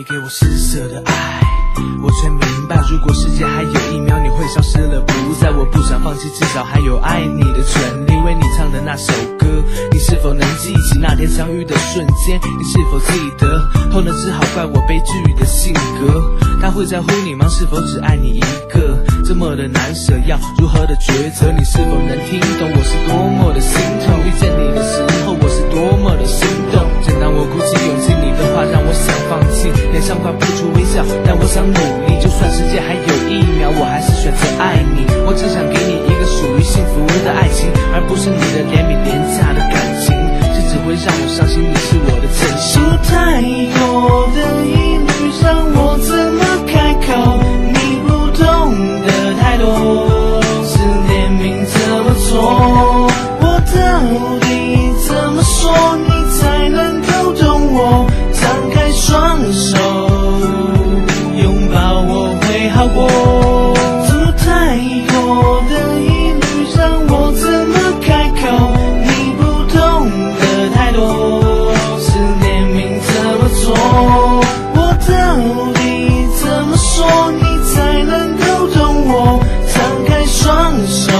你给我施舍的爱，我全明白。如果世界还有一秒你会消失了不在，我不想放弃，至少还有爱你的权利。为你唱的那首歌，你是否能记起那天相遇的瞬间？你是否记得？后来只好怪我悲剧的性格。他会在乎你吗？是否只爱你一个？这么的难舍，要如何的抉择？你是否能听懂我是多么的心痛？遇见你的时候，我是多么的心动。正当我鼓起勇气，你的话让我，脸上挂不出微笑，但我想努力。就算世界还有一秒，我还是选择爱你。我只想给你一个属于幸福的爱情，而不是你的脸手，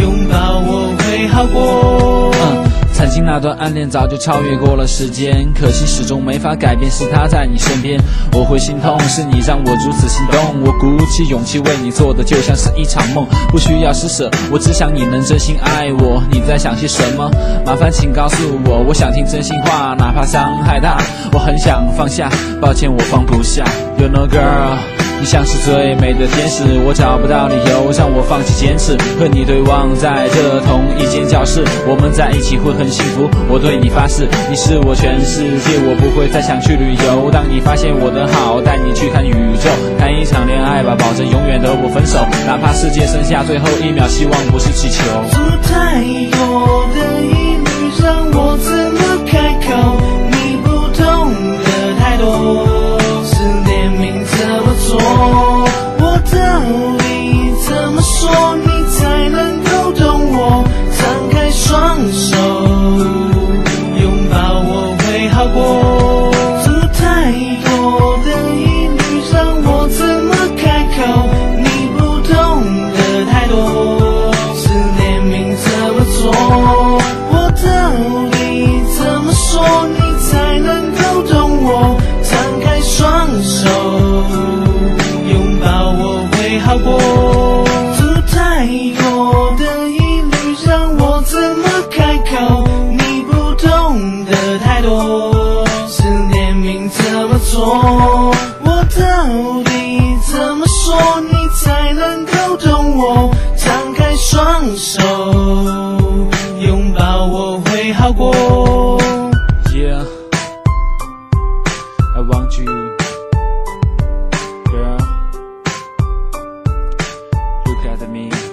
拥抱我会好过。嗯，曾经那段暗恋早就超越过了时间，可惜始终没法改变，是他在你身边，我会心痛，是你让我如此心动。我鼓起勇气为你做的就像是一场梦，不需要施舍，我只想你能真心爱我。你在想些什么？麻烦请告诉我，我想听真心话，哪怕伤害大，我很想放下，抱歉我放不下。You know girl。你像是最美的天使，我找不到理由让我放弃坚持，和你对望在这同一间教室，我们在一起会很幸福。我对你发誓，你是我全世界，我不会再想去旅游。当你发现我的好，带你去看宇宙，谈一场恋爱吧，保证永远都不分手，哪怕世界剩下最后一秒，希望不是气球。太多的好过。太多的疑虑让我怎么开口？你不懂的太多，是怜悯怎么做？我到底怎么说你才能够懂我？张开双手，拥抱我会好过。Yeah, I want you, me.